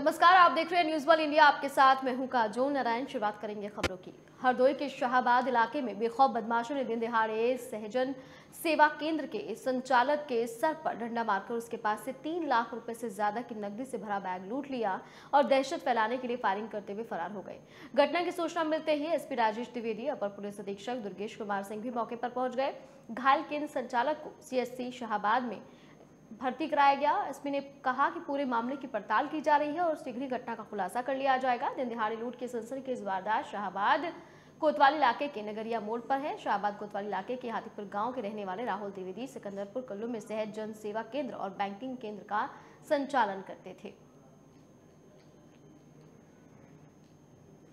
नमस्कार, आप देख रहे हैं न्यूज़ वन इंडिया। आपके साथ मैं हूँ काजोल नारायण। शुरुआत करेंगे खबरों की। हरदोई के शाहबाद इलाके में बेखौफ बदमाशों ने दिन दिहाड़े सहजन सेवा केंद्र के संचालक के सर पर डंडा मारकर उसके पास से तीन लाख रुपए से ज़्यादा की नकदी से भरा बैग लूट लिया और दहशत फैलाने के लिए फायरिंग करते हुए फरार हो गए। घटना की सूचना मिलते ही एसपी राजेश द्विवेदी, अपर पुलिस अधीक्षक दुर्गेश कुमार सिंह भी मौके पर पहुँच गए। घायल केंद्र संचालक को सीएससी शाहबाद में भर्ती कराया गया। एसपी ने कहा कि पूरे मामले की पड़ताल की जा रही है और शीघ्र ही घटना का खुलासा कर लिया जाएगा। दिन दिहाड़ी लूट के सनसनी के इस वारदात शाहबाद कोतवाली इलाके के नगरिया मोड़ पर है। शाहबाद कोतवाली इलाके के हाथीपुर गाँव के रहने वाले राहुल द्विवेदी सिकंदरपुर कल्लू में सहज जन सेवा केंद्र और बैंकिंग केंद्र का संचालन करते थे।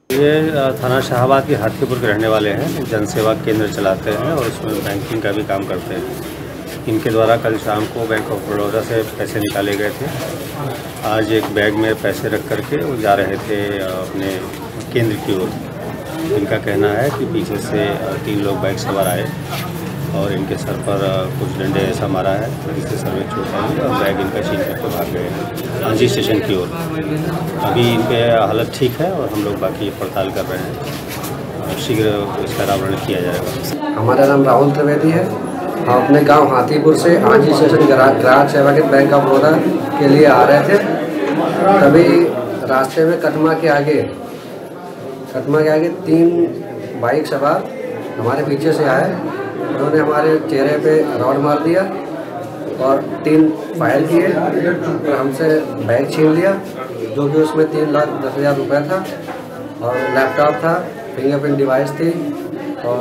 ये थाना शाहबाद के हाथीपुर के रहने वाले हैं। जनसेवा केंद्र चलाते हैं और इसमें बैंकिंग का भी काम करते हैं। इनके द्वारा कल शाम को बैंक ऑफ़ बड़ौदा से पैसे निकाले गए थे। आज एक बैग में पैसे रख करके वो जा रहे थे अपने केंद्र की ओर। इनका कहना है कि पीछे से तीन लोग बाइक सवार आए और इनके सर पर कुछ डंडे ऐसा मारा है जिससे सर में चोट आई और बैग इनका छीन करके भाग गए हांजी स्टेशन की ओर। अभी इनके हालत ठीक है और हम लोग बाकी पड़ताल कर रहे हैं। शीघ्र इसका अनावरण किया जाएगा। हमारा नाम राहुल त्रिवेदी है। हम अपने गाँव हाथीपुर से आंजी स्टेशन ग्राहक सेवा के बैंक ऑफ़ बड़ौदा के लिए आ रहे थे। तभी रास्ते में कटमा के आगे, कटमा के आगे तीन बाइक सवार हमारे पीछे से आए। उन्होंने हमारे चेहरे पे रॉड मार दिया और तीन फायर किए और हमसे बैग छीन लिया, जो कि उसमें तीन लाख दस हज़ार रुपये था और लैपटॉप था, फिंगरप्रिंट डिवाइस थी और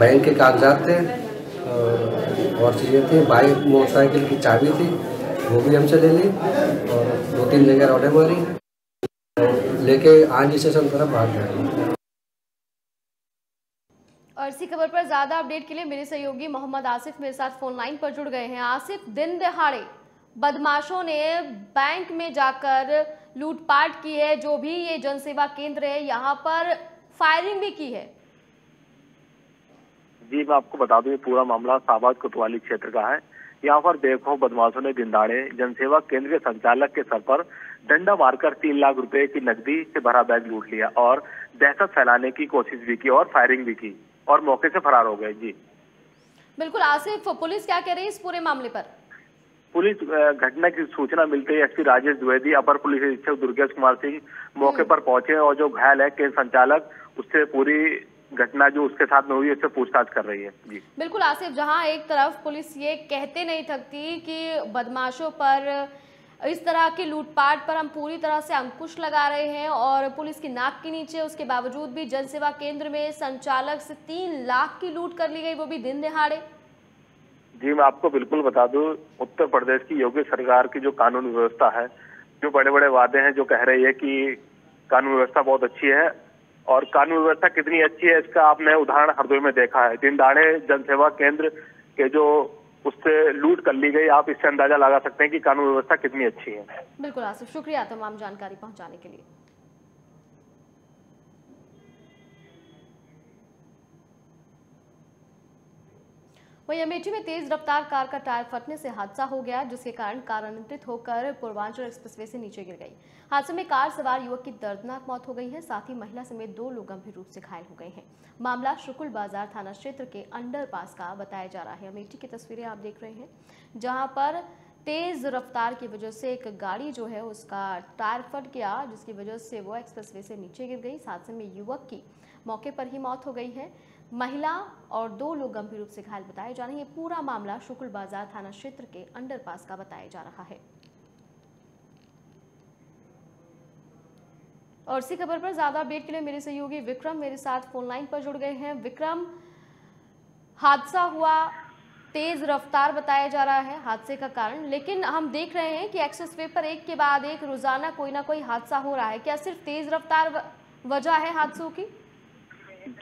बैंक के कागजात थे। और चीज़ें थी। बाइक मोटरसाइकिल की चाबी थी, वो भी हमसे ले ली और दो तीन जगह रोडे मारी लेके आज स्टेशन तरफ़ भाग गए। और इसी खबर पर ज़्यादा अपडेट के लिए मेरे सहयोगी मोहम्मद आसिफ मेरे साथ फ़ोन लाइन पर जुड़ गए हैं। आसिफ, दिन दिहाड़े बदमाशों ने बैंक में जाकर लूटपाट की है। जो भी ये जनसेवा केंद्र है, यहाँ पर फायरिंग भी की है। जी मैं आपको बता दूँ ये पूरा मामला साबाद कोतवाली क्षेत्र का है। यहाँ पर बेखौफ बदमाशों ने दिनदाड़े जनसेवा केंद्र के संचालक के सर पर डंडा मारकर तीन लाख रुपए की नकदी से भरा बैग लूट लिया और दहशत फैलाने की कोशिश भी की और फायरिंग भी की और मौके से फरार हो गए। जी। बिल्कुल आसिफ पुलिस क्या कह रही है इस पूरे मामले पर? पुलिस घटना की सूचना मिलते ही एसपी राजेश द्विवेदी अपर पुलिस अधीक्षक दुर्गेश कुमार सिंह मौके हम्म। पर पहुँचे और जो घायल है केंद्र संचालक उससे पूरी घटना जो उसके साथ में हुई है उससे पूछताछ कर रही है। जी। बिल्कुल आसिफ जहाँ एक तरफ़ पुलिस ये कहते नहीं थकती कि बदमाशों पर इस तरह की लूटपाट पर हम पूरी तरह से अंकुश लगा रहे हैं और पुलिस की नाक के नीचे उसके बावजूद भी जनसेवा केंद्र में संचालक से तीन लाख की लूट कर ली गई वो भी दिन दिहाड़े। जी मैं आपको बिल्कुल बता दूँ उत्तर प्रदेश की योगी सरकार की जो कानून व्यवस्था है जो बड़े बड़े वादे हैं जो कह रही है कि कानून व्यवस्था बहुत अच्छी है और कानून व्यवस्था कितनी अच्छी है, इसका आपने उदाहरण हरदोई में देखा है। दिन दाड़े जनसेवा केंद्र के जो उससे लूट कर ली गई, आप इससे अंदाज़ा लगा सकते हैं कि कानून व्यवस्था कितनी अच्छी है। बिल्कुल, आसिफ, शुक्रिया तमाम जानकारी पहुँचाने के लिए। वही अमेठी में तेज रफ्तार कार का टायर फटने से हादसा हो गया, जिसके कारण कार अनियंत्रित होकर पूर्वांचल एक्सप्रेसवे से नीचे गिर गई। हादसे में कार सवार युवक की दर्दनाक मौत हो गई है, साथ ही महिला समेत दो लोग गंभीर रूप से घायल हो गए हैं। मामला शुकुल बाज़ार थाना क्षेत्र के अंडरपास का बताया जा रहा है। अमेठी की तस्वीरें आप देख रहे हैं, जहाँ पर तेज रफ्तार की वजह से एक गाड़ी जो है उसका टायर फट गया, जिसकी वजह से वो एक्सप्रेसवे से नीचे गिर गई। हादसे में युवक की मौके पर ही मौत हो गई है। महिला और दो लोग गंभीर रूप से घायल बताए जा रहे हैं। पूरा मामला शुक्ल बाज़ार थाना क्षेत्र के अंडरपास का बताया जा रहा है। और इसी खबर पर ज़्यादा अपडेट के लिए मेरे सहयोगी विक्रम मेरे साथ फ़ोन लाइन पर जुड़ गए हैं। विक्रम, हादसा हुआ, तेज रफ्तार बताया जा रहा है हादसे का कारण, लेकिन हम देख रहे हैं कि एक्सेस वे पर एक के बाद एक रोज़ाना कोई ना कोई हादसा हो रहा है। क्या सिर्फ़ तेज रफ्तार वजह है हादसों की?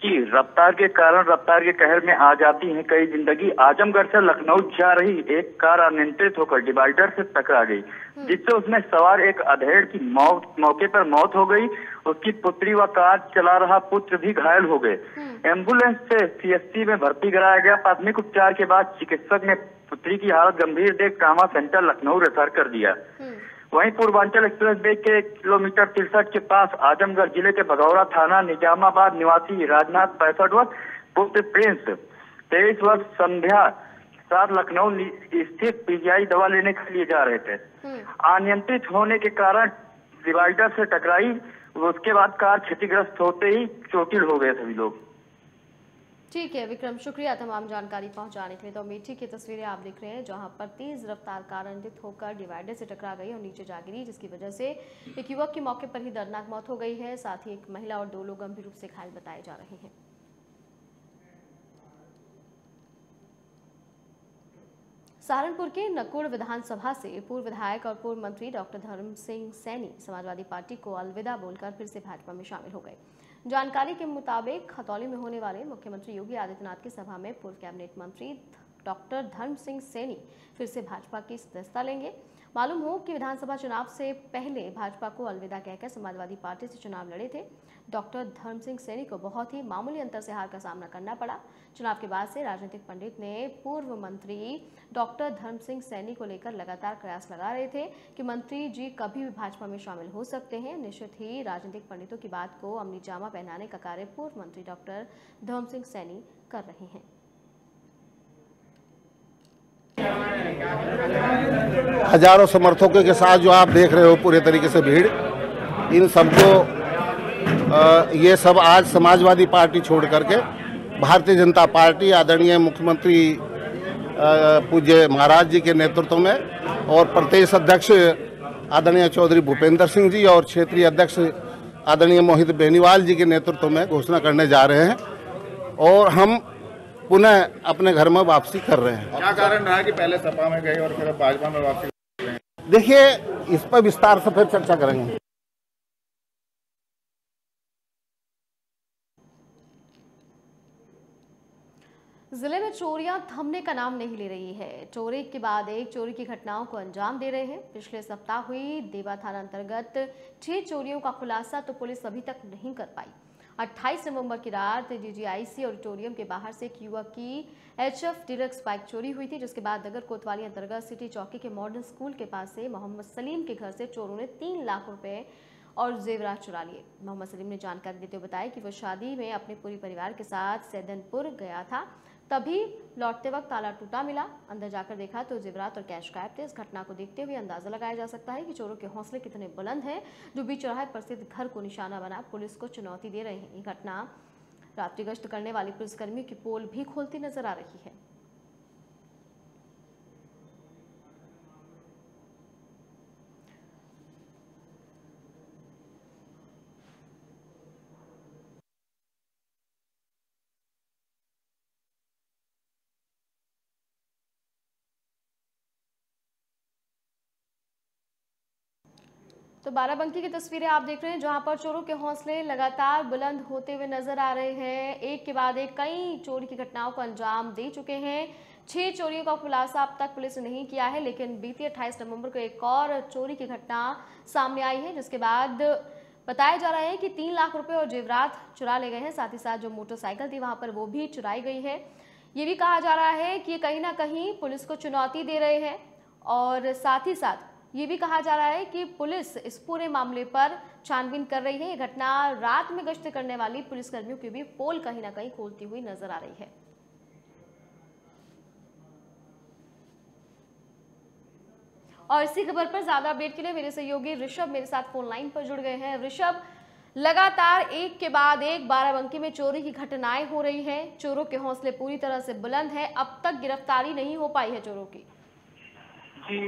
जी रफ्तार के कारण रफ्तार के कहर में आ जाती है कई ज़िंदगी आजमगढ़ से लखनऊ जा रही एक कार अनियंत्रित होकर डिवाइडर से टकरा गई हम्म। जिससे उसमें सवार एक अधेड़ की मौत मौके पर मौत हो गई उसकी पुत्री व कार चला रहा पुत्र भी घायल हो गए हम्म। एंबुलेंस से सीएससी में भर्ती कराया गया प्राथमिक उपचार के बाद चिकित्सक ने पुत्री की हालत गंभीर देख ट्रामा सेंटर लखनऊ रेफर कर दिया हम्म। वहीं पूर्वांचल एक्सप्रेस वे के किलोमीटर तिरसठ के पास आजमगढ़ ज़िले के भगौड़ा थाना निजामाबाद निवासी राजनाथ पैंसठ वर्ष पुत्र प्रिंस तेईस वर्ष संध्या साथ लखनऊ स्थित पीजीआई दवा लेने के लिए जा रहे थे। अनियंत्रित होने के कारण डिवाइडर से टकराई उसके बाद कार क्षतिग्रस्त होते ही चोटिल हो गए सभी लोग। ठीक है, विक्रम, शुक्रिया तमाम जानकारी पहुँचाने के लिए। तो अमेठी की तस्वीरें आप देख रहे हैं, जहाँ पर तेज रफ्तार कार अनित होकर डिवाइडर से टकरा गई और नीचे जा गिरी, जिसकी वजह से एक युवक की मौके पर ही दर्दनाक मौत हो गई है। साथ ही एक महिला और दो लोग गंभीर रूप से घायल बताए जा रहे हैं। सहारनपुर के नकुड़ विधानसभा से पूर्व विधायक और पूर्व मंत्री डॉक्टर धर्म सिंह सैनी समाजवादी पार्टी को अलविदा बोलकर फिर से भाजपा में शामिल हो गए। जानकारी के मुताबिक खतौली में होने वाले मुख्यमंत्री योगी आदित्यनाथ की सभा में पूर्व कैबिनेट मंत्री डॉक्टर धर्म सिंह सैनी फिर से भाजपा की सदस्यता लेंगे। मालूम हो कि विधानसभा चुनाव से पहले भाजपा को अलविदा कहकर समाजवादी पार्टी से चुनाव लड़े थे। डॉक्टर धर्म सिंह सैनी को बहुत ही मामूली अंतर से हार का सामना करना पड़ा। चुनाव के बाद से राजनीतिक पंडित ने पूर्व मंत्री डॉक्टर धर्म सिंह सैनी को लेकर लगातार प्रयास लगा रहे थे कि मंत्री जी कभी भी भाजपा में शामिल हो सकते हैं। निश्चित ही राजनीतिक पंडितों की बात को अमली जामा पहनाने का कार्य पूर्व मंत्री डॉक्टर धर्म सिंह सैनी कर रहे हैं। हज़ारों समर्थकों के साथ जो आप देख रहे हो पूरे तरीके से भीड़, इन सबको ये सब आज समाजवादी पार्टी छोड़ करके भारतीय जनता पार्टी, आदरणीय मुख्यमंत्री पूज्य महाराज जी के नेतृत्व में और प्रदेश अध्यक्ष आदरणीय चौधरी भूपेंद्र सिंह जी और क्षेत्रीय अध्यक्ष आदरणीय मोहित बेनीवाल जी के नेतृत्व में घोषणा करने जा रहे हैं। और हम पुनः अपने घर में वापसी कर रहे हैं। क्या कारण रहा कि पहले सपा में गए और फिर भाजपा में वापसी देखिए इस पर विस्तार से फिर चर्चा करेंगे। ज़िले में चोरियाँ थमने का नाम नहीं ले रही है। चोरी के बाद एक चोरी की घटनाओं को अंजाम दे रहे हैं। पिछले सप्ताह हुई देवा थाना अंतर्गत छह चोरियों का खुलासा तो पुलिस अभी तक नहीं कर पाई। 28 नवंबर की रात डीजीआईसी ऑडिटोरियम के बाहर से एक युवक की एचएफ डिलक्स बाइक चोरी हुई थी, जिसके बाद नगर कोतवाली अंतर्गत सिटी चौकी के मॉडर्न स्कूल के पास से मोहम्मद सलीम के घर से चोरों ने तीन लाख रुपये और जेवरात चुरा लिए। मोहम्मद सलीम ने जानकारी देते हुए बताया कि वह शादी में अपने पूरे परिवार के साथ सैदनपुर गया था। तभी लौटते वक्त ताला टूटा मिला। अंदर जाकर देखा तो जेवरात और कैश गायब थे। इस घटना को देखते हुए अंदाज़ा लगाया जा सकता है कि चोरों के हौसले कितने बुलंद हैं, जो बीच चौराहे पर स्थित घर को निशाना बना पुलिस को चुनौती दे रहे हैं। ये घटना रात्रि गश्त करने वाली पुलिसकर्मियों की पोल भी खोलती नज़र आ रही है। तो बाराबंकी की तस्वीरें आप देख रहे हैं, जहाँ पर चोरों के हौसले लगातार बुलंद होते हुए नज़र आ रहे हैं। एक के बाद एक कई चोरी की घटनाओं को अंजाम दे चुके हैं। छह चोरियों का खुलासा अब तक पुलिस ने नहीं किया है, लेकिन बीते 28 नवंबर को एक और चोरी की घटना सामने आई है, जिसके बाद बताया जा रहा है कि तीन लाख रुपए और जेवरात चुरा ले गए हैं। साथ ही साथ जो मोटरसाइकिल थी, वहाँ पर वो भी चुराई गई है। ये भी कहा जा रहा है कि कहीं ना कहीं पुलिस को चुनौती दे रहे हैं और साथ ही साथ ये भी कहा जा रहा है कि पुलिस इस पूरे मामले पर छानबीन कर रही है। ये घटना रात में गश्त करने वाली पुलिसकर्मियों की भी पोल कहीं ना कहीं खोलती हुई नज़र आ रही है। और इसी खबर पर ज़्यादा अपडेट के लिए मेरे सहयोगी ऋषभ मेरे साथ फ़ोन लाइन पर जुड़ गए हैं। ऋषभ, लगातार एक के बाद एक बाराबंकी में चोरी की घटनाएँ हो रही हैं। चोरों के हौसले पूरी तरह से बुलंद है। अब तक गिरफ्तारी नहीं हो पाई है चोरों की। जी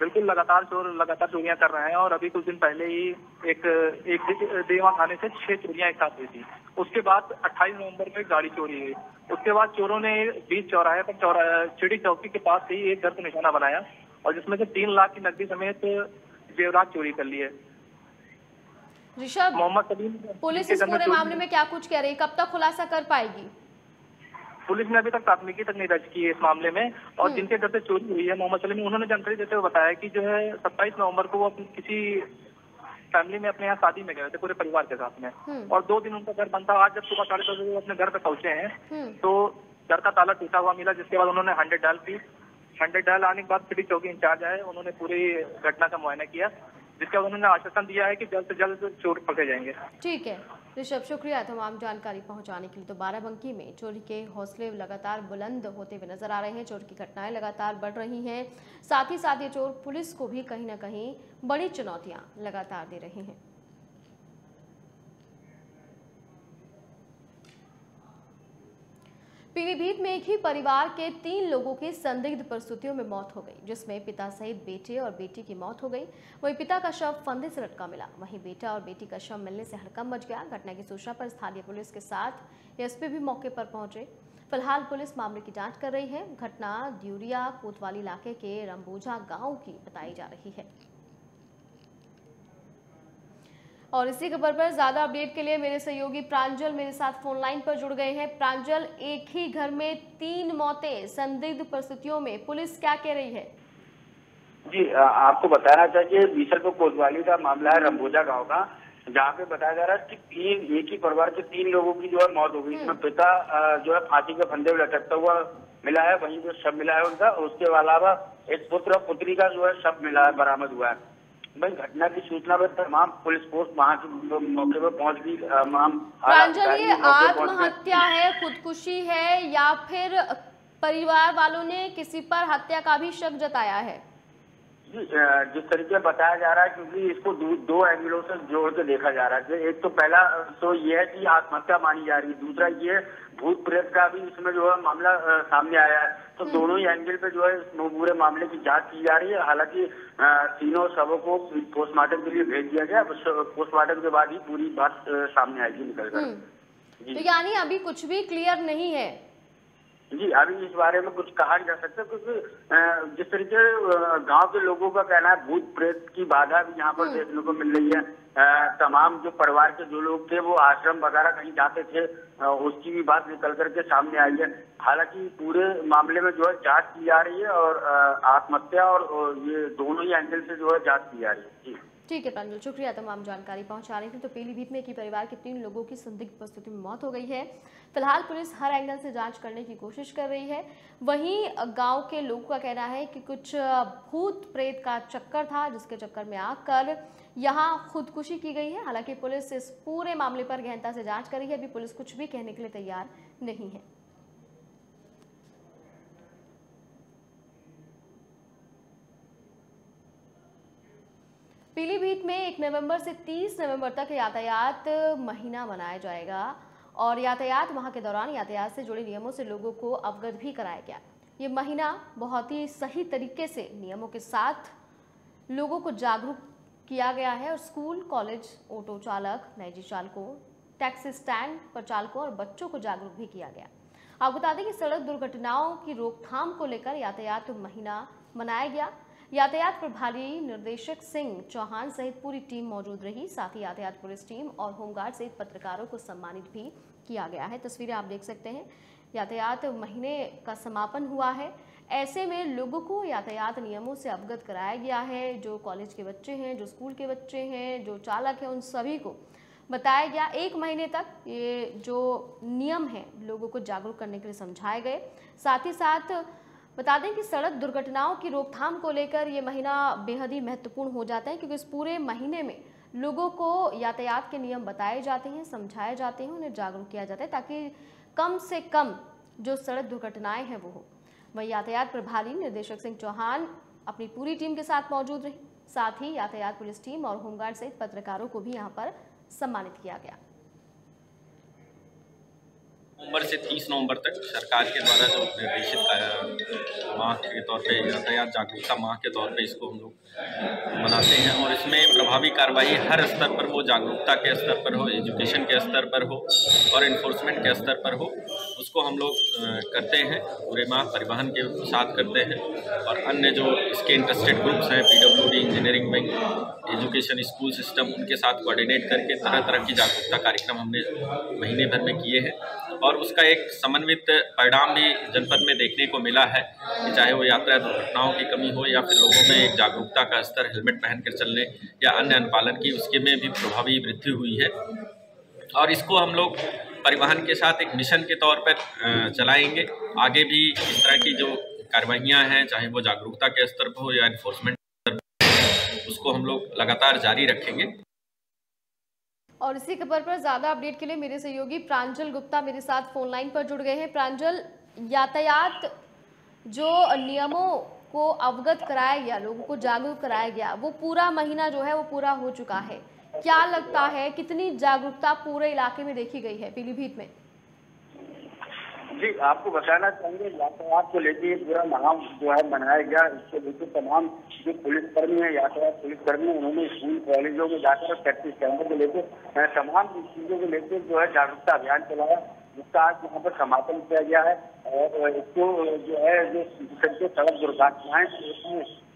बिल्कुल लगातार चोर लगातार चोरियाँ कर रहे हैं और अभी कुछ दिन पहले ही एक एक देवा थाने से छह चोरियाँ एक साथ हुई थी। उसके बाद 28 नवंबर में गाड़ी चोरी हुई। उसके बाद चोरों ने बीच चौराहे पर चौरा चिड़ी चौकी के पास से ही एक घर को निशाना बनाया और जिसमें से तीन लाख की नकदी समेत जेवरात चोरी कर ली है। ऋषभ मोहम्मद सलीम पुलिस इस पूरे मामले में क्या कुछ कह रही है? कब तक खुलासा कर पाएगी? पुलिस ने अभी तक प्राथमिकी तक नहीं दर्ज की है इस मामले में और जिनके घर से चोरी हुई है मोहम्मद सलीम उन्होंने जानकारी देते हुए बताया कि जो है सत्ताईस नवंबर को वो किसी फैमिली में अपने यहाँ शादी में गए थे पूरे परिवार के साथ में। और दो दिन उनका घर बंद था। आज जब सुबह साढ़े दस बजे वो अपने घर पे पहुँचे हैं तो घर का ताला टूटा हुआ मिला जिसके बाद उन्होंने हंड्रेड डाल पी। मंडे डाल आने के बाद सिटी चौकी इंचार्ज आए उन्होंने पूरी घटना का मुआयना किया। जिसका उन्होंने आश्वासन दिया है कि जल्द से जल्द चोर पकड़े जाएँगे। ठीक है। ऋषभ, शुक्रिया तमाम जानकारी पहुँचाने के लिए। तो बाराबंकी में चोरी के हौसले लगातार बुलंद होते हुए नज़र आ रहे हैं। चोर की घटनाएँ लगातार बढ़ रही हैं। साथ ही साथ ये चोर पुलिस को भी कहीं ना कहीं बड़ी चुनौतियाँ लगातार दे रहे हैं। पीलीभीत में एक ही परिवार के तीन लोगों की संदिग्ध परिस्थितियों में मौत हो गई, जिसमें पिता सहित बेटे और बेटी की मौत हो गई। वहीं पिता का शव फंदे से लटका मिला। वहीं बेटा और बेटी का शव मिलने से हड़कम मच गया। घटना की सूचना पर स्थानीय पुलिस के साथ एसपी भी मौके पर पहुँचे। फ़िलहाल पुलिस मामले की जाँच कर रही है। घटना द्यूरिया कोतवाली इलाके के रंबोजा गाँव की बताई जा रही है। और इसी खबर पर ज़्यादा अपडेट के लिए मेरे सहयोगी प्रांजल मेरे साथ फ़ोन लाइन पर जुड़ गए हैं। प्रांजल एक ही घर में तीन मौतें संदिग्ध परिस्थितियों में पुलिस क्या कह रही है? जी आ, आपको बताना चाहिए बीसलपुर कोतवाली का मामला है रंबोजा गाँव का जहाँ पे बताया जा रहा है कि तीन एक ही परिवार के तीन लोगों की जो है मौत हो गई। इसमें पिता जो है फांसी के फंदे में लटकता हुआ मिला है वहीं जो शव मिला है उनका उसके अलावा एक पुत्र और पुत्री का जो है शव मिला है बरामद हुआ है। भाई घटना की सूचना पर तमाम पुलिस फोर्स वहाँ के मौके पर पहुँच गई प्रांजल ये आत्महत्या है खुदकुशी है या फिर परिवार वालों ने किसी पर हत्या का भी शक जताया है? जिस तरीके बताया जा रहा है क्योंकि इसको दो, दो एंगलों से जोड़ के देखा जा रहा है। एक तो पहला तो ये है कि आत्महत्या मानी जा रही है। दूसरा ये भूत प्रेत का भी इसमें जो है मामला सामने आया है। तो हम्म। दोनों ही एंगल पे जो है पूरे मामले की जाँच की जा रही है। हालाँकि तीनों शवों को पोस्टमार्टम के लिए भेज दिया गया। पोस्टमार्टम के बाद ही पूरी बात सामने आएगी निकल कर हम्म। तो यानी अभी कुछ भी क्लियर नहीं है। जी अभी इस बारे में कुछ कहा नहीं जा सकता क्योंकि जिस तरीके गाँव के लोगों का कहना है भूत प्रेत की बाधा भी यहाँ पर हम्म। देखने को मिल रही है। तमाम जो परिवार के जो लोग थे वो आश्रम वगैरह कहीं जाते थे उसकी भी बात निकल करके सामने आई है। हालाँकि पूरे मामले में जो है जाँच की जा रही है और आत्महत्या और ये दोनों ही एंगल से जो है जाँच की जा रही है। जी। ठीक है प्रांजल शुक्रिया तमाम जानकारी पहुँचा रही थी तो पीलीभीत में एक ही परिवार के तीन लोगों की संदिग्ध परिस्थिति में मौत हो गई है। फ़िलहाल पुलिस हर एंगल से जाँच करने की कोशिश कर रही है। वहीं गाँव के लोगों का कहना है कि कुछ भूत प्रेत का चक्कर था, जिसके चक्कर में आकर यहाँ खुदकुशी की गई है। हालाँकि पुलिस इस पूरे मामले पर गहनता से जाँच कर रही है। अभी पुलिस कुछ भी कहने के लिए तैयार नहीं है। पीलीभीत में एक नवंबर से 30 नवंबर तक यातायात महीना मनाया जाएगा और यातायात माह के दौरान यातायात से जुड़े नियमों से लोगों को अवगत भी कराया गया। ये महीना बहुत ही सही तरीके से नियमों के साथ लोगों को जागरूक किया गया है और स्कूल, कॉलेज, ऑटो चालक निजी चालकों, टैक्सी स्टैंड पर चालकों और बच्चों को जागरूक भी किया गया। आपको बता दें कि सड़क दुर्घटनाओं की रोकथाम को लेकर यातायात महीना मनाया गया। यातायात प्रभारी निर्देशक सिंह चौहान सहित पूरी टीम मौजूद रही। साथ ही यातायात पुलिस टीम और होमगार्ड सहित पत्रकारों को सम्मानित भी किया गया है। तस्वीरें आप देख सकते हैं। यातायात महीने का समापन हुआ है। ऐसे में लोगों को यातायात नियमों से अवगत कराया गया है। जो कॉलेज के बच्चे हैं, जो स्कूल के बच्चे हैं, जो चालक हैं, उन सभी को बताया गया। एक महीने तक ये जो नियम है, लोगों को जागरूक करने के लिए समझाए गए। साथ ही साथ बता दें कि सड़क दुर्घटनाओं की रोकथाम को लेकर ये महीना बेहद ही महत्वपूर्ण हो जाता है, क्योंकि इस पूरे महीने में लोगों को यातायात के नियम बताए जाते हैं, समझाए जाते हैं, उन्हें जागरूक किया जाता है ताकि कम से कम जो सड़क दुर्घटनाएँ हैं वो हो। वही यातायात प्रभारी निर्देशक सिंह चौहान अपनी पूरी टीम के साथ मौजूद रही। साथ ही यातायात पुलिस टीम और होमगार्ड सहित पत्रकारों को भी यहाँ पर सम्मानित किया गया। नवंबर से 30 नवंबर तक सरकार के द्वारा जो निर्देशित माह के तौर पे यातायात जागरूकता माह के तौर पे इसको हम लोग मनाते हैं और इसमें प्रभावी कार्रवाई हर स्तर पर हो, जागरूकता के स्तर पर हो, एजुकेशन के स्तर पर हो और इन्फोर्समेंट के स्तर पर हो, उसको हम लोग करते हैं, पूरे माह परिवहन के साथ करते हैं और अन्य जो इसके इंटरेस्टेड ग्रुप्स हैं पी इंजीनियरिंग में एजुकेशन स्कूल सिस्टम उनके साथ कोऑर्डिनेट करके तरह तरह की जागरूकता कार्यक्रम हमने महीने भर में किए हैं और उसका एक समन्वित परिणाम भी जनपद में देखने को मिला है कि चाहे वो यात्रा दुर्घटनाओं की कमी हो या फिर लोगों में एक जागरूकता का स्तर हेलमेट पहन कर चलने या अन्य अनुपालन की, उसके में भी प्रभावी वृद्धि हुई है। और इसको हम लोग परिवहन के साथ एक मिशन के तौर पर चलाएँगे। आगे भी इस तरह की जो कार्रवाइयाँ हैं, चाहे वो जागरूकता के स्तर पर हो या इन्फोर्समेंट उसको हम लोग लगातार जारी रखेंगे। और इसी खबर पर ज़्यादा अपडेट के लिए मेरे सहयोगी प्रांजल गुप्ता मेरे साथ फ़ोन लाइन पर जुड़ गए हैं। प्रांजल, यातायात जो नियमों को अवगत कराया गया, लोगों को जागरूक कराया गया, वो पूरा महीना जो है वो पूरा हो चुका है। क्या लगता है, कितनी जागरूकता पूरे इलाके में देखी गई है पीलीभीत में? जी, आपको बताना चाहेंगे, यातायात को लेकर पूरा माहौल जो है मनाया गया, इसको लेकर तमाम जो पुलिसकर्मी है, यातायात पुलिसकर्मी उन्होंने स्कूल, कॉलेजों में जाकर प्रैक्टिस कैंपों को लेकर तमाम चीज़ों को लेकर जो है जागरूकता अभियान चलाया, जिसका आज यहाँ पर समापन किया गया है, और इसको जो है, जो सड़क दुर्घटनाएँ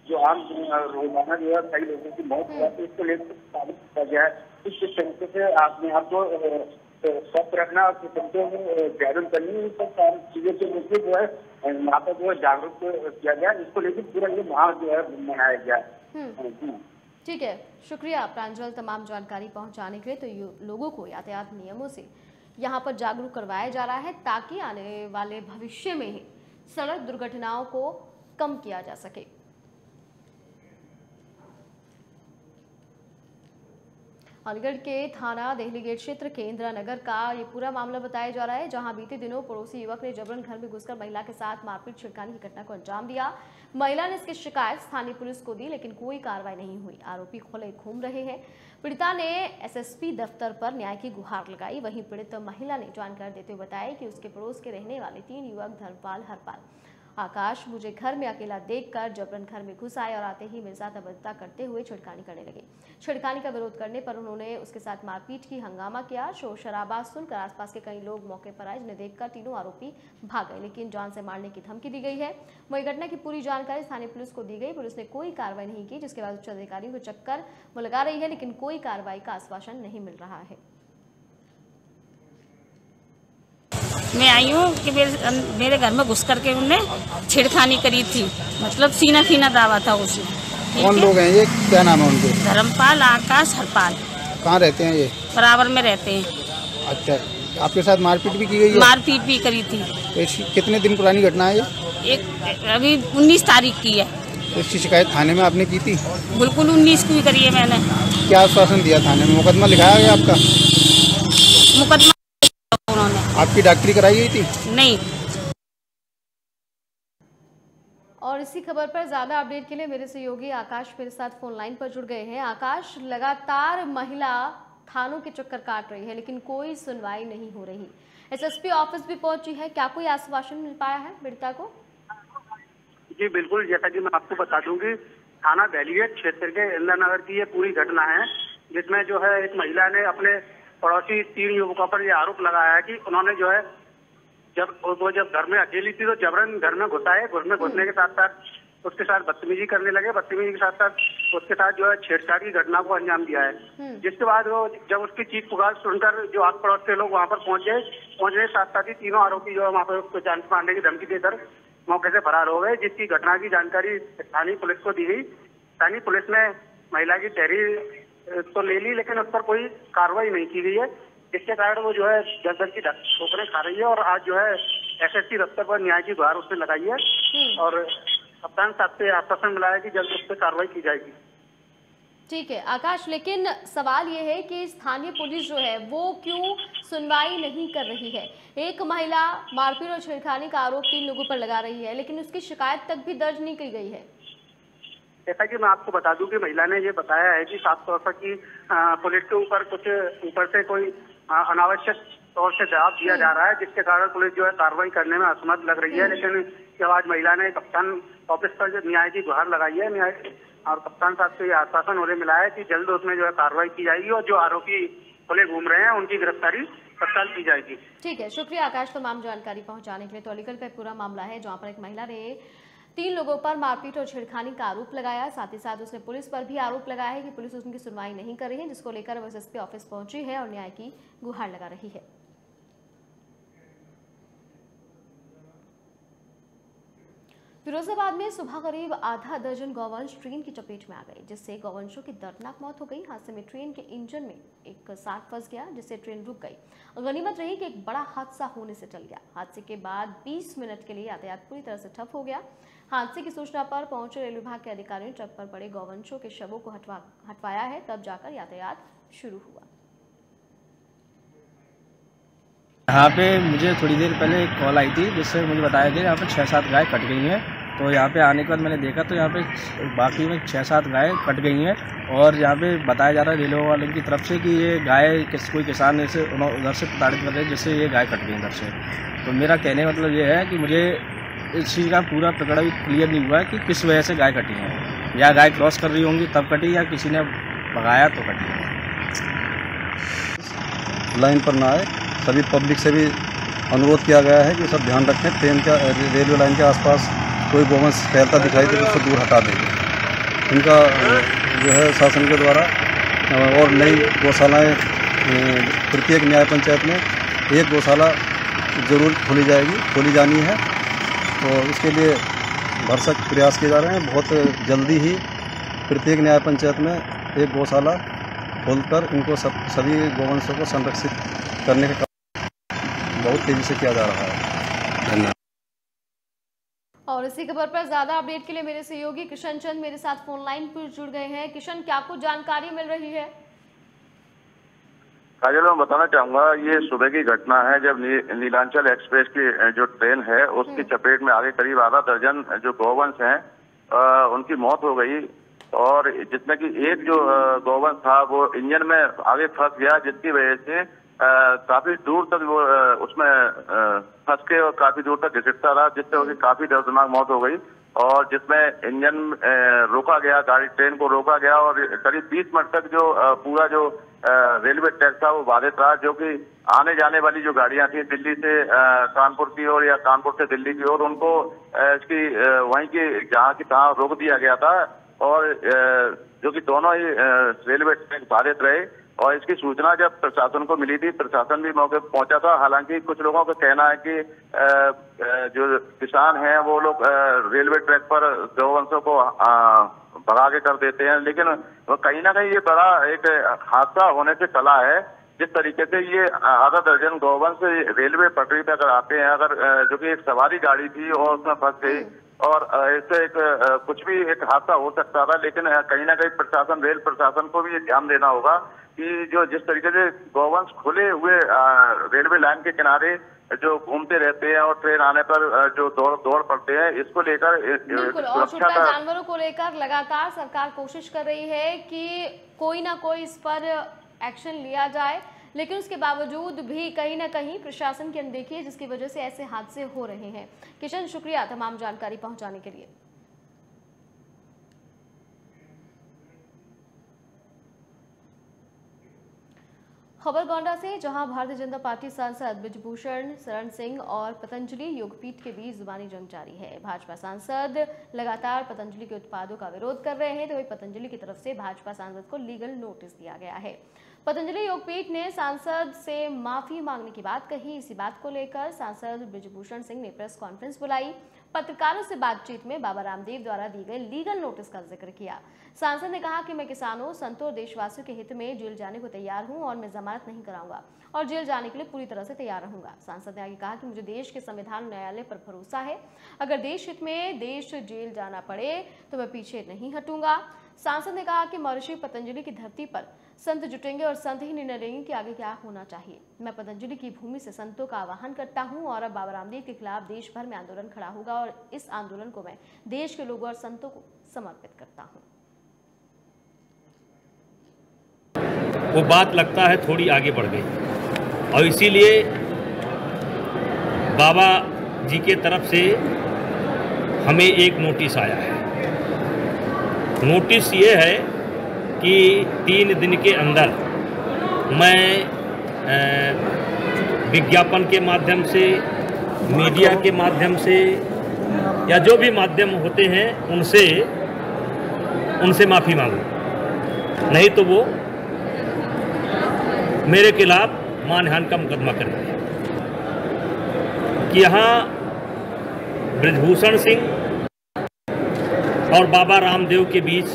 जो आम रोज़ाना जो है कई लोगों की मौत हुआ है इसको लेकर साबित किया गया है। इस तरीके से अपने आप को स्वस्थ रखना और में जागरूक करनी सब सारी चीज़ों के लेकर जो है वहाँ पर जो है जागरूक किया गया इसको लेकर पूरा ये माह जो है मनाया गया। ठीक है। शुक्रिया प्रांजल तमाम जानकारी पहुँचाने के लिए। तो लोगों को यातायात नियमों से यहाँ पर जागरूक करवाया जा रहा है ताकि आने वाले भविष्य में ही सड़क दुर्घटनाओं को कम किया जा सके। अलीगढ़ के थाना देहली गेट क्षेत्र के इंदिरा नगर का ये पूरा मामला बताया जा रहा है, जहाँ बीते दिनों पड़ोसी युवक ने जबरन घर में घुसकर महिला के साथ मारपीट छिड़काने की घटना को अंजाम दिया। महिला ने इसकी शिकायत स्थानीय पुलिस को दी, लेकिन कोई कार्रवाई नहीं हुई। आरोपी खुले घूम रहे हैं। पीड़िता ने एसएसपी दफ्तर पर न्याय की गुहार लगाई। वहीं पीड़ित महिला ने जानकारी देते हुए बताया कि उसके पड़ोस के रहने वाले तीन युवक धर्मपाल हरपाल आकाश मुझे घर में अकेला देखकर जबरन घर में घुस आए और आते ही मेरे साथ करते हुए छिड़कानी करने लगे। छिड़कानी का विरोध करने पर उन्होंने उसके साथ मारपीट की, हंगामा किया, शोर शराबा सुनकर आसपास के कई लोग मौके पर आए, जिन्हें देखकर तीनों आरोपी भाग गए, लेकिन जान से मारने की धमकी दी गई है। वही घटना की पूरी जानकारी स्थानीय पुलिस को दी गई। पुलिस ने कोई कार्रवाई नहीं की, जिसके बाद उच्च अधिकारियों को चक्कर वो लगा रही है, लेकिन कोई कार्रवाई का आश्वासन नहीं मिल रहा है। मैं आई हूँ कि मेरे मेरे घर में घुस करके उनने छेड़खानी करी थी। मतलब सीना सीना दावा था उसमें कौन लोग हैं ये? क्या नाम है उनके? धर्मपाल आकाश हरपाल। कहाँ रहते हैं ये? बराबर में रहते हैं। अच्छा आपके साथ मारपीट भी की गई है? मारपीट भी करी थी। तो कितने दिन पुरानी घटना है ये? एक अभी उन्नीस तारीख की है। तो इसकी शिकायत थाने में आपने की थी? बिल्कुल उन्नीस की करी है मैंने। क्या आश्वासन दिया थाने में? मुकदमा लिखाया गया आपका? मुकदमा आपकी डॉक्टरी कराई गई थी? नहीं। और इसी खबर पर ज़्यादा अपडेट के लिए मेरे सहयोगी आकाश मेरे साथ फ़ोन लाइन पर जुड़ गए हैं। आकाश लगातार महिला थानों के चक्कर काट रही है लेकिन कोई सुनवाई नहीं हो रही। एसएसपी ऑफ़िस भी पहुँची है। क्या कोई आश्वासन मिल पाया है पीड़िता को? जी बिल्कुल। जैसा कि मैं आपको बता दूँगी थाना दहलीगेट क्षेत्र के इंदिरा नगर की ये पूरी घटना है जिसमें जो है एक महिला ने अपने पड़ोसी तीन युवकों पर यह आरोप लगाया है कि उन्होंने जो है जब वो जब घर में अकेली थी तो जबरन घर में घुसाए घर में घुसने के साथ साथ उसके साथ बदतमीजी करने लगे बदतमीजी के साथ साथ उसके साथ जो है छेड़छाड़ की घटना को अंजाम दिया है। जिसके बाद वो जब उसकी चीख पुकार सुनकर जो आस पड़ोस के लोग वहाँ पर पहुँचे पहुँचने के साथ साथ ही तीनों आरोपी जो है वहाँ पर उसको जान मारने की धमकी देकर मौके से फरार हो गए जिसकी घटना की जानकारी स्थानीय पुलिस को दी गई। स्थानीय पुलिस ने महिला की तहरीर तो ले ली लेकिन उस पर कोई कार्रवाई नहीं की गई है। जिसके कारण वो जो है दस दस की ठोकरें खा रही है और आज जो है एस एसएससी दफ्तर पर न्याय की गुहार उसने लगाई है। और कप्तान साहब से आश्वासन मिला है कि जल्द उस पर कार्रवाई की जाएगी। ठीक है आकाश लेकिन सवाल ये है कि स्थानीय पुलिस जो है वो क्यों सुनवाई नहीं कर रही है? एक महिला मारपीट और छेड़खानी का आरोप तीन लोगों पर लगा रही है लेकिन उसकी शिकायत तक भी दर्ज नहीं की गई है। जैसा कि मैं आपको बता दूँ कि महिला ने ये बताया है कि साफ़ तौर पर कि पुलिस के ऊपर कुछ, ऊपर से कोई अनावश्यक तौर से जवाब दिया जा रहा है, जिसके कारण पुलिस जो है कार्रवाई करने में असमर्थ लग रही है। लेकिन जब आज महिला ने कप्तान ऑफ़िस पर जो न्याय की गुहार लगाई है, न्याय और कप्तान साहब से ये आश्वासन उन्हें मिला है कि जल्द उसमें जो है कार्रवाई की जाएगी और जो आरोपी खुले घूम रहे हैं, उनकी गिरफ्तारी तत्काल की जाएगी। ठीक है, शुक्रिया आकाश तमाम जानकारी पहुँचाने के लिए। तो अलीगढ़ का पूरा मामला है, जहाँ पर एक महिला ने तीन लोगों पर मारपीट और छेड़खानी का आरोप लगाया। साथ ही साथ उसने पुलिस पर भी आरोप लगाया है कि पुलिस उनकी सुनवाई नहीं कर रही है, जिसको लेकर वो एसएसपी ऑफ़िस पहुँची है और न्याय की गुहार लगा रही है। फिरोजाबाद में सुबह करीब आधा दर्जन गौवंश ट्रेन की चपेट में आ गए, जिससे गौवंशों की दर्दनाक मौत हो गई। हादसे में ट्रेन के इंजन में एक साथ फंस गया, जिससे ट्रेन रुक गई। गनीमत रही कि एक बड़ा हादसा होने से टल गया। हादसे के बाद 20 मिनट के लिए यातायात पूरी तरह से ठप हो गया। हादसे की सूचना पर पहुँचे रेल विभाग के अधिकारियों ने ट्रक पर पड़े गौवंशों के शवों को हटवा, हटवाया है, तब जाकर यातायात शुरू हुआ। यहाँ पे मुझे थोड़ी देर पहले एक कॉल आई थी, जिससे मुझे बताया गया, यहाँ पे छः सात गाय कट गई हैं। तो यहाँ पे आने के बाद मैंने देखा तो यहाँ पे बाकी में छः सात गाय कट गई हैं। और यहाँ पे बताया जा रहा है रेलवे वालों की तरफ़ से कि ये गाय किस, कोई किसान ऐसे उधर से प्रताड़ित कर रहे हैं, जिससे ये गाय कट गई इधर से। तो मेरा कहने मतलब ये है कि मुझे इस चीज़ का पूरा प्रकरण भी क्लियर नहीं हुआ है कि किस वजह से गाय कटी है। या गाय क्रॉस कर रही होंगी, तब कटी, या किसी ने भगाया तो कटी है। लाइन पर ना आए। सभी पब्लिक से भी अनुरोध किया गया है कि सब ध्यान रखें। ट्रेन के रेलवे लाइन के आसपास कोई गोवंश फैलता दिखाई दे तो उसको दूर हटा दें। इनका, जो है, शासन के द्वारा और नई गौशालाएँ प्रत्येक न्याय पंचायत में एक गौशाला ज़रूर खोली जाएगी, खोली जानी है। तो इसके लिए भरसक प्रयास किए जा रहे हैं। बहुत जल्दी ही प्रत्येक न्याय पंचायत में एक गौशाला खोलकर इनको सब, सभी गौवंशों को संरक्षित करने का बहुत तेज़ी से किया जा रहा है। धन्यवाद। और इसी खबर पर ज़्यादा अपडेट के लिए मेरे सहयोगी किशन चंद मेरे साथ फ़ोन लाइन पर जुड़ गए हैं। किशन, क्या कुछ जानकारी मिल रही है? काजल मैं बताना चाहूँगा ये सुबह की घटना है जब नी, नीलांचल एक्सप्रेस की जो ट्रेन है उसकी चपेट में आगे करीब आधा दर्जन जो गौवंश हैं उनकी मौत हो गई। और जिसमें कि एक जो गौवंश था वो इंजन में आगे फंस गया जिसकी वजह से काफ़ी दूर तक वो उसमें फंस के और काफ़ी दूर तक घिसटता रहा, जिससे उसकी काफ़ी दर्दनाक मौत हो गई और जिसमें इंजन रोका गया, गाड़ी, ट्रेन को रोका गया और करीब 20 मिनट तक जो पूरा जो रेलवे ट्रैक था वो बाधित रहा, जो कि आने जाने वाली जो गाड़ियाँ थी दिल्ली से कानपुर की ओर या कानपुर से दिल्ली की ओर, उनको इसकी वहीं की जहाँ की तहाँ रोक दिया गया था और जो कि दोनों ही रेलवे ट्रैक बाधित रहे। और इसकी सूचना जब प्रशासन को मिली थी, प्रशासन भी मौके पर पहुँचा था। हालाँकि कुछ लोगों का कहना है कि जो किसान हैं, वो लोग रेलवे ट्रैक पर गौवंशों को भगा के कर देते हैं। लेकिन कहीं ना कहीं ये बड़ा एक हादसा होने से टला है। जिस तरीके से ये आधा दर्जन गौवंश रेलवे पटरी पर अगर आते हैं, अगर जो कि एक सवारी गाड़ी थी और उसमें फंस गई और ऐसे एक कुछ भी एक हादसा हो सकता था लेकिन कहीं ना कहीं प्रशासन रेल प्रशासन को भी ये ध्यान देना होगा कि जो जिस तरीके से गोवंश खुले हुए रेलवे लाइन के किनारे जो घूमते रहते हैं और ट्रेन आने पर जो दौड़ दौड़ पड़ते हैं इसको लेकर सुरक्षा जानवरों को लेकर लगातार सरकार कोशिश कर रही है कि कोई ना कोई इस पर एक्शन लिया जाए। लेकिन उसके बावजूद भी कहीं ना कहीं प्रशासन की अनदेखी है, जिसकी वजह से ऐसे हादसे हो रहे हैं। किशन, शुक्रिया तमाम जानकारी पहुँचाने के लिए। खबर गोंडा से, जहाँ भारतीय जनता पार्टी सांसद ब्रिजभूषण शरण सिंह और पतंजलि योगपीठ के बीच जुबानी जंग जारी है। भाजपा सांसद लगातार पतंजलि के उत्पादों का विरोध कर रहे हैं तो वही पतंजलि की तरफ़ से भाजपा सांसद को लीगल नोटिस दिया गया है। पतंजलि योगपीठ ने सांसद से माफ़ी मांगने की बात कही। इसी बात को लेकर सांसद ब्रिजभूषण सिंह ने प्रेस कॉन्फ्रेंस बुलाई। पत्रकारों से बातचीत में बाबा रामदेव द्वारा दी गई लीगल नोटिस का ज़िक्र किया। सांसद ने कहा कि मैं किसानों, संतों और देशवासियों के हित में जेल जाने को तैयार हूँ और मैं जमानत नहीं कराऊँगा और जेल जाने के लिए पूरी तरह से तैयार रहूँगा। सांसद ने आगे कहा कि मुझे देश के संविधान न्यायालय पर भरोसा है। अगर देश हित में देश जेल जाना पड़े तो मैं पीछे नहीं हटूँगा। सांसद ने कहा कि महर्षि पतंजलि की धरती पर संत जुटेंगे और संत ही निर्णय लेंगे कि आगे क्या होना चाहिए। मैं पतंजलि की भूमि से संतों का आह्वान करता हूँ और अब बाबा रामदेव के खिलाफ देश भर में आंदोलन खड़ा होगा और इस आंदोलन को मैं देश के लोगों और संतों को समर्पित करता हूँ। वो बात लगता है थोड़ी आगे बढ़ गई। और इसीलिए बाबा जी के तरफ़ से हमें एक नोटिस आया है। नोटिस ये है कि तीन दिन के अंदर मैं विज्ञापन के माध्यम से, मीडिया के माध्यम से, या जो भी माध्यम होते हैं, उनसे उनसे माफ़ी मांगू। नहीं तो वो मेरे खिलाफ मानहान का मुकदमा करेंगे। कि यहाँ ब्रजभूषण सिंह और बाबा रामदेव के बीच।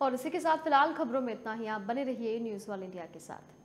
और इसी के साथ फ़िलहाल खबरों में इतना ही। आप बने रहिए न्यूज़ वाल इंडिया के साथ।